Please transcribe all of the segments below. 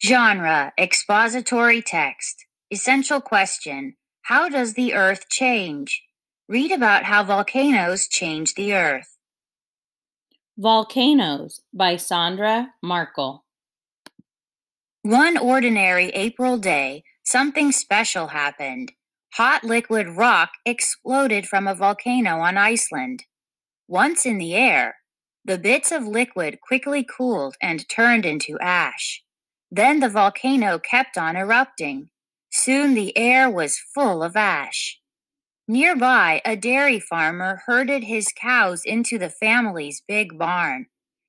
Genre Expository Text. Essential question How does the Earth change? Read about how volcanoes change the Earth. Volcanoes by Sandra Markle. One ordinary April day, something special happened. Hot liquid rock exploded from a volcano on Iceland. Once in the air, the bits of liquid quickly cooled and turned into ash. Then the volcano kept on erupting. Soon the air was full of ash. Nearby, a dairy farmer herded his cows into the family's big barn.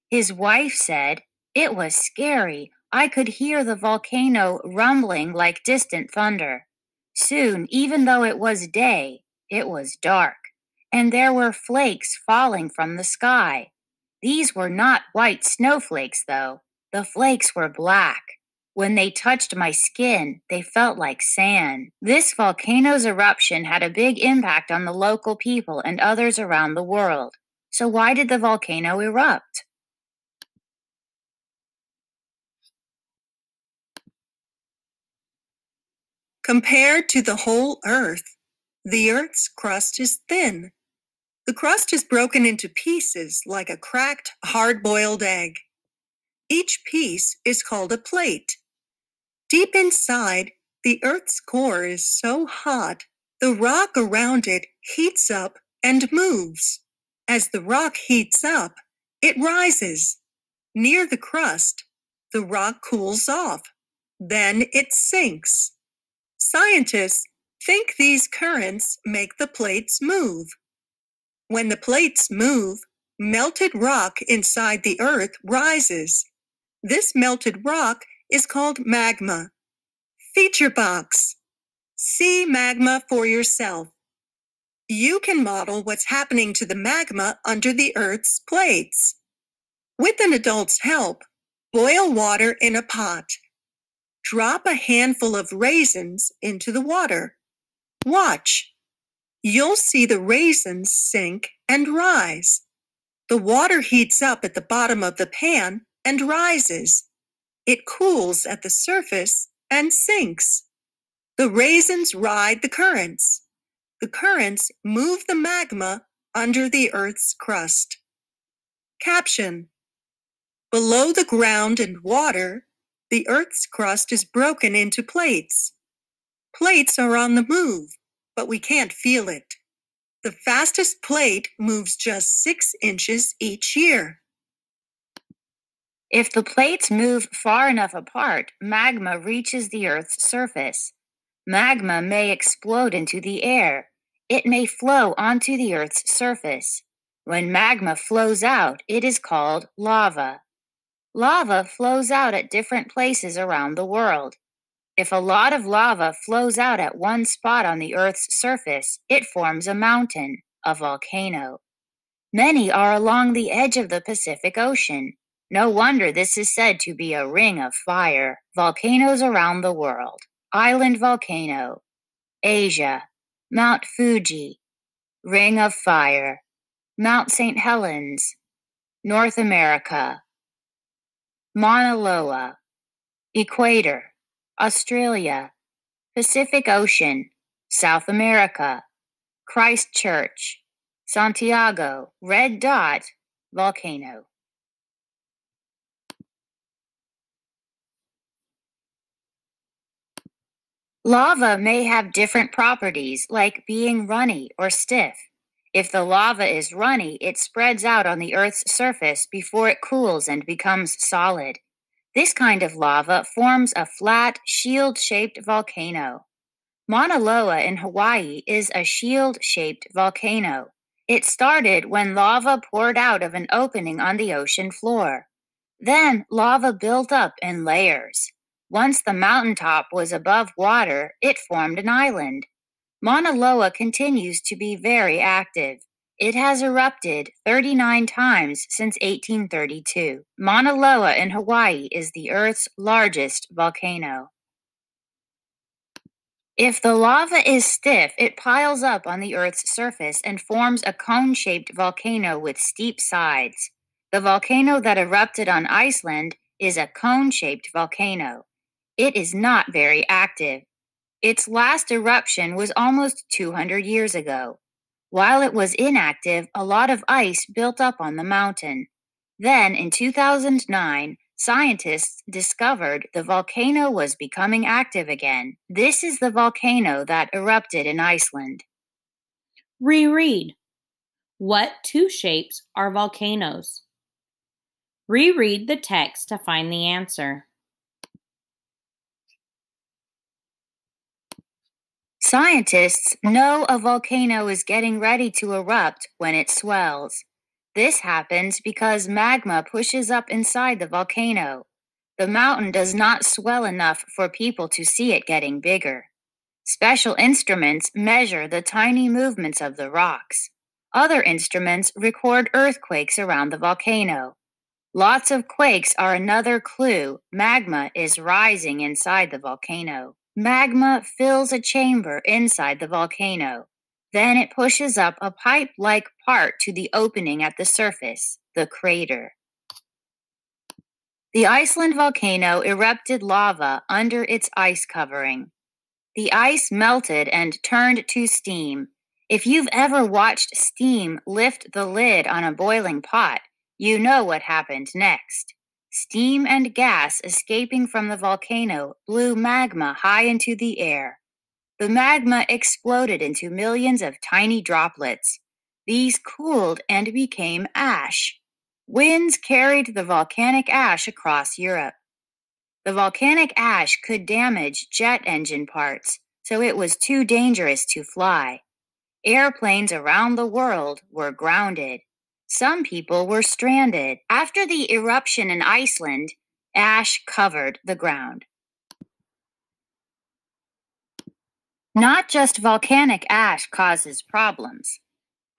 His wife said, It was scary. I could hear the volcano rumbling like distant thunder. Soon, even though it was day, it was dark, and there were flakes falling from the sky. These were not white snowflakes, though. The flakes were black. When they touched my skin, they felt like sand. This volcano's eruption had a big impact on the local people and others around the world. So, why did the volcano erupt? Compared to the whole Earth, the Earth's crust is thin. The crust is broken into pieces like a cracked, hard boiled egg. Each piece is called a plate. Deep inside, the Earth's core is so hot, the rock around it heats up and moves. As the rock heats up, it rises. Near the crust, the rock cools off. Then it sinks. Scientists think these currents make the plates move. When the plates move, melted rock inside the earth rises. This melted rock is called magma. Feature box. See magma for yourself. You can model what's happening to the magma under the Earth's plates. With an adult's help, boil water in a pot. Drop a handful of raisins into the water. Watch. You'll see the raisins sink and rise. The water heats up at the bottom of the pan and rises. It cools at the surface and sinks. The raisins ride the currents. The currents move the magma under the Earth's crust. Caption Below the ground and water, the Earth's crust is broken into plates. Plates are on the move, but we can't feel it. The fastest plate moves just six inches each year. If the plates move far enough apart, magma reaches the Earth's surface. Magma may explode into the air. It may flow onto the Earth's surface. When magma flows out, it is called lava. Lava flows out at different places around the world. If a lot of lava flows out at one spot on the Earth's surface, it forms a mountain, a volcano. Many are along the edge of the Pacific Ocean. No wonder this is said to be a ring of fire. Volcanoes around the world. Island volcano. Asia. Mount Fuji. Ring of fire. Mount St. Helens. North America. Mauna Loa, Equator, Australia, Pacific Ocean, South America, Christchurch, Santiago, Red Dot, Volcano. Lava may have different properties, like being runny or stiff. If the lava is runny, it spreads out on the Earth's surface before it cools and becomes solid. This kind of lava forms a flat, shield shaped volcano. Mauna Loa in Hawaii is a shield shaped volcano. It started when lava poured out of an opening on the ocean floor. Then lava built up in layers. Once the mountaintop was above water, it formed an island. Mauna Loa continues to be very active. It has erupted 39 times since 1832. Mauna Loa in Hawaii is the Earth's largest volcano. If the lava is stiff, it piles up on the Earth's surface and forms a cone shaped volcano with steep sides. The volcano that erupted on Iceland is a cone shaped volcano. It is not very active. Its last eruption was almost 200 years ago. While it was inactive, a lot of ice built up on the mountain. Then, in 2009, scientists discovered the volcano was becoming active again. This is the volcano that erupted in Iceland. Reread. What two shapes are volcanoes? Reread the text to find the answer. Scientists know a volcano is getting ready to erupt when it swells. This happens because magma pushes up inside the volcano. The mountain does not swell enough for people to see it getting bigger. Special instruments measure the tiny movements of the rocks. Other instruments record earthquakes around the volcano. Lots of quakes are another clue magma is rising inside the volcano. Magma fills a chamber inside the volcano. Then it pushes up a pipe like part to the opening at the surface, the crater. The Iceland volcano erupted lava under its ice covering. The ice melted and turned to steam. If you've ever watched steam lift the lid on a boiling pot, you know what happened next. Steam and gas escaping from the volcano blew magma high into the air. The magma exploded into millions of tiny droplets. These cooled and became ash. Winds carried the volcanic ash across Europe. The volcanic ash could damage jet engine parts, so it was too dangerous to fly. Airplanes around the world were grounded. Some people were stranded. After the eruption in Iceland, ash covered the ground. Not just volcanic ash causes problems.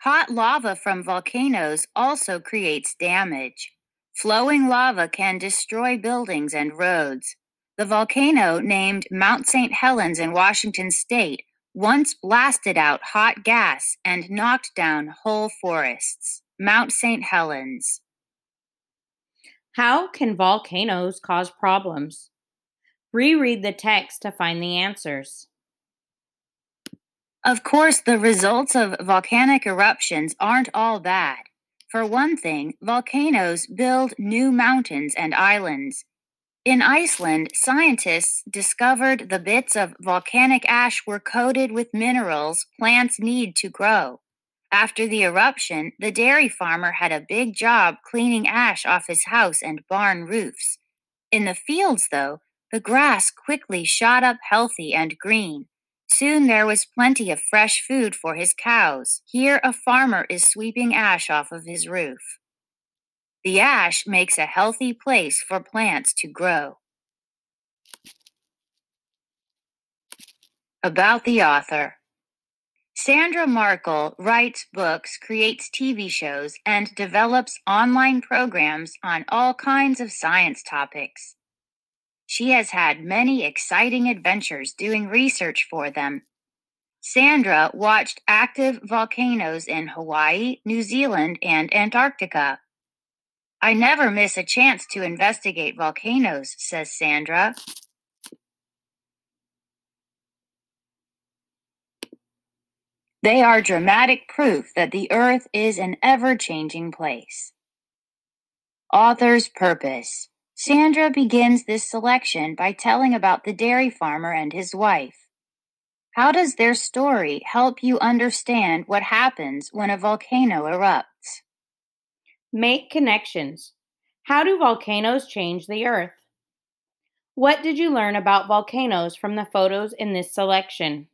Hot lava from volcanoes also creates damage. Flowing lava can destroy buildings and roads. The volcano named Mount St. Helens in Washington state once blasted out hot gas and knocked down whole forests. Mount St. Helens. How can volcanoes cause problems? Reread the text to find the answers. Of course, the results of volcanic eruptions aren't all bad. For one thing, volcanoes build new mountains and islands. In Iceland, scientists discovered the bits of volcanic ash were coated with minerals plants need to grow. After the eruption, the dairy farmer had a big job cleaning ash off his house and barn roofs. In the fields, though, the grass quickly shot up healthy and green. Soon there was plenty of fresh food for his cows. Here a farmer is sweeping ash off of his roof. The ash makes a healthy place for plants to grow. About the author Sandra Markle writes books, creates TV shows, and develops online programs on all kinds of science topics. She has had many exciting adventures doing research for them. Sandra watched active volcanoes in Hawaii, New Zealand, and Antarctica. I never miss a chance to investigate volcanoes, says Sandra. They are dramatic proof that the earth is an ever changing place. Author's Purpose Sandra begins this selection by telling about the dairy farmer and his wife. How does their story help you understand what happens when a volcano erupts? Make connections. How do volcanoes change the earth? What did you learn about volcanoes from the photos in this selection?